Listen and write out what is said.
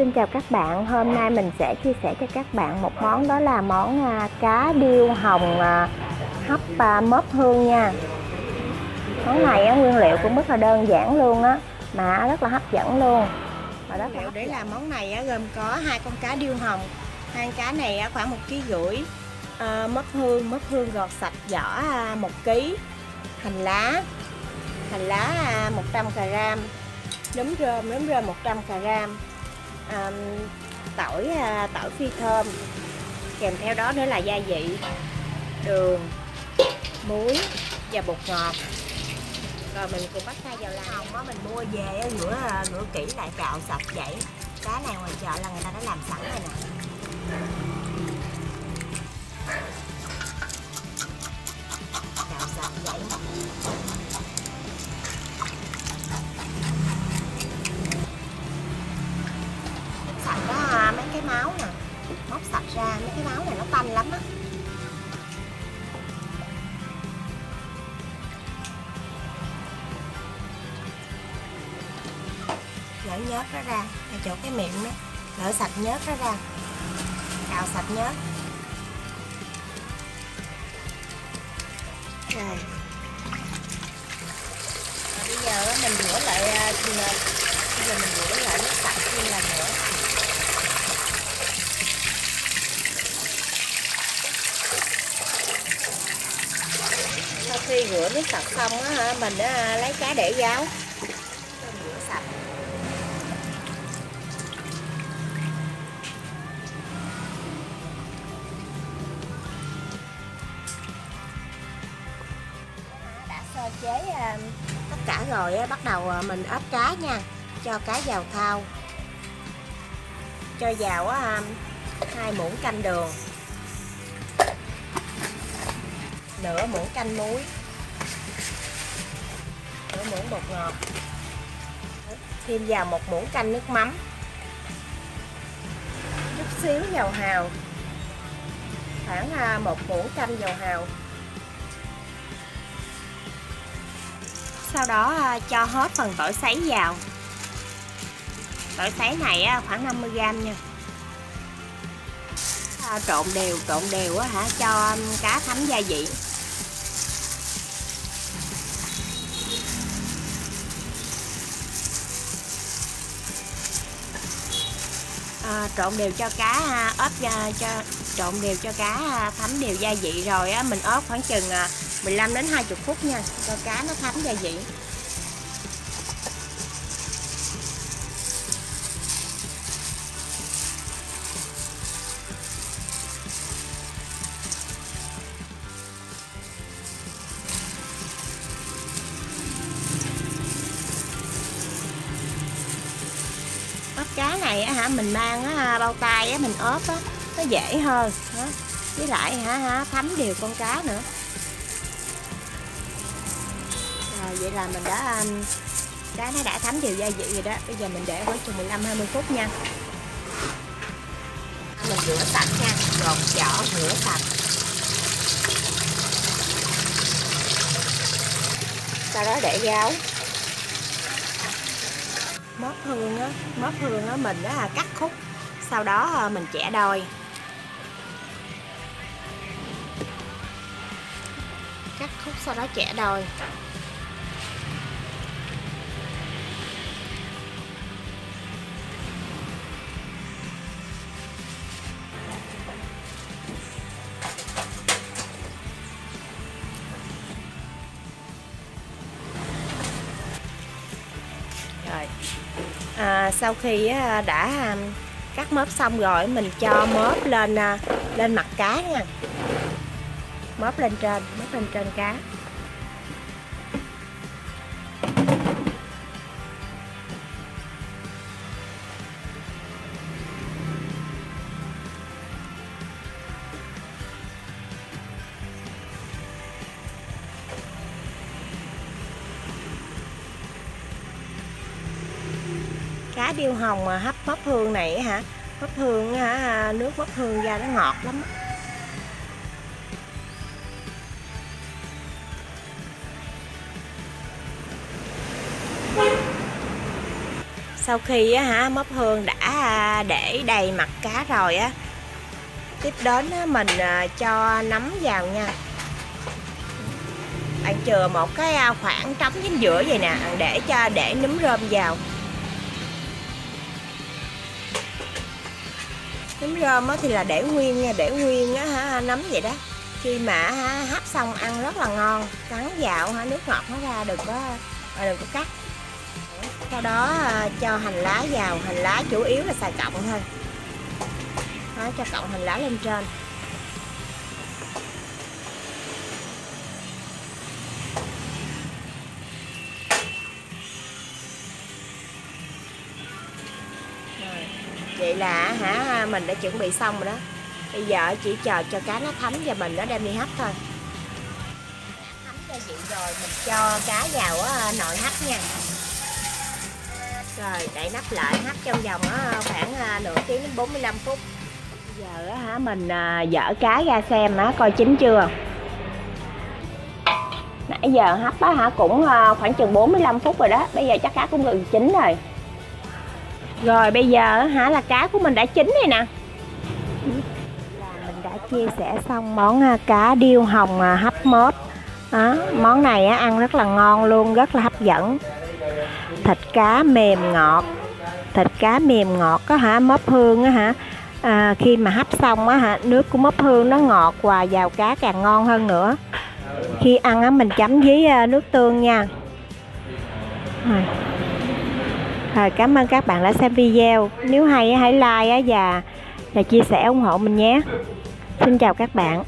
Xin chào các bạn, hôm nay mình sẽ chia sẻ cho các bạn một món đó là món à, cá điêu hồng à, hấp à, mớp hương nha. Món này nguyên liệu cũng rất là đơn giản luôn á mà rất là hấp dẫn luôn. Và rất Liệu để làm món này gồm có hai con cá điêu hồng. Hai cá này khoảng một ký rưỡi à, mớp hương mớp hương gọt sạch vỏ một ký hành lá hành lá à, 100 g nấm rơm nấm rơm 100 g um, tỏi uh, tỏi phi thơm. Kèm theo đó nữa là gia vị đường muối và bột ngọt. Rồi mình cùng bắt tay vào làm. Hồng á mình mua về á, rửa rửa à, kỹ lại cạo sạch vậy. Cá này ngoài chợ là người ta đã làm sẵn rồi nè. Ra, mấy cái máu này nó tanh lắm á. Lỡ nhớt nó ra ở chỗ cái miệng đó, lỡ sạch nhớt nó ra. Cào sạch nhớt. Rồi. Bây giờ mình rửa lại à, bây giờ à, mình rửa lại nước sạch như là nữa sau khi rửa nước sạch xong á hả, mình đã lấy cá để ráo rửa sạch đã sơ chế à, tất cả rồi bắt đầu à, mình ốp cá nha cho cá vào thau. Cho vào à, hai muỗng canh đường. Nửa muỗng canh muối nửa muỗng bột ngọt. Thêm vào một muỗng canh nước mắm. Chút xíu dầu hào. Khoảng à, một muỗng canh dầu hào. Sau đó à, cho hết phần tỏi sấy vào. Tỏi sấy này à, khoảng 50g nha. Trộn đều trộn đều á hả? Cho cá thấm gia vị. À, trộn đều cho cá à, ốp à, cho trộn đều cho cá à, thấm đều gia vị rồi á mình ốp khoảng chừng à, 15 đến 20 phút nha cho cá nó thấm gia vị. Ốp cá này á hả mình mang á, bao tay á mình ốp á nó dễ hơn. Đó. với lại hả hả thấm đều con cá nữa. Rồi vậy là mình đã um, cá nó đã thấm đều gia vị rồi đó. Bây giờ mình để khoảng chừng 15 20 phút nha. Mình rửa sạch nha. Gọt vỏ rửa sạch. Sau đó để ráo móp hương á móp hương á, mình á cắt khúc. Sau đó à, mình chẻ đôi. Cắt khúc, sau đó chẻ đôi. Rồi à, sau khi đã à, cắt mớp xong rồi mình cho mớp lên à, lên mặt cá nha. Mớp lên trên mớp lên trên cá. Cá điêu hồng mà hấp bắp hương này hả? Bắp hương hả? Nước bắp hương ra nó ngọt lắm sau khi á hả móc hương đã à, để đầy mặt cá rồi á tiếp đến á, mình à, cho nấm vào nha. Bạn chừa một cái à, khoảng trống chính giữa vậy nè để cho để nấm rơm vào. Nấm rơm á thì là để nguyên nha để nguyên á hả nấm vậy đó. Khi mà hả, hấp xong ăn rất là ngon cắn vào hả nước ngọt nó ra đừng có đừng có cắt. Sau đó à, cho hành lá vào hành lá chủ yếu là xài cộng thôi. Đó, cho cộng hành lá lên trên. Vậy là hả, mình đã chuẩn bị xong rồi đó. Bây giờ chỉ chờ cho cá nó thấm và mình nó đem đi hấp thôi. Thấm cho chị rồi, mình cho cá vào ờ, nồi hấp nha. Rồi đậy nắp lại, hấp trong vòng ờ, khoảng ờ, nửa tiếng đến 45 phút. Bây giờ hả, mình dở cá ra xem á, coi chín chưa? Nãy giờ hấp á hả cũng khoảng chừng 45 phút rồi đó. Bây giờ chắc cá cũng gần chín rồi rồi bây giờ hả là cá của mình đã chín rồi nè. Mình đã chia sẻ xong món à, cá điêu hồng à, hấp mốt. Đó, món này á, ăn rất là ngon luôn rất là hấp dẫn. Thịt cá mềm ngọt. Thịt cá mềm ngọt có hả mớp hương á hả. À, khi mà hấp xong á hả nước của mớp hương nó ngọt hòa vào cá càng ngon hơn nữa. Khi ăn á mình chấm với à, nước tương nha. Rồi rồi, cảm ơn các bạn đã xem video. Nếu hay hãy like và và chia sẻ ủng hộ mình nhé. Xin chào các bạn.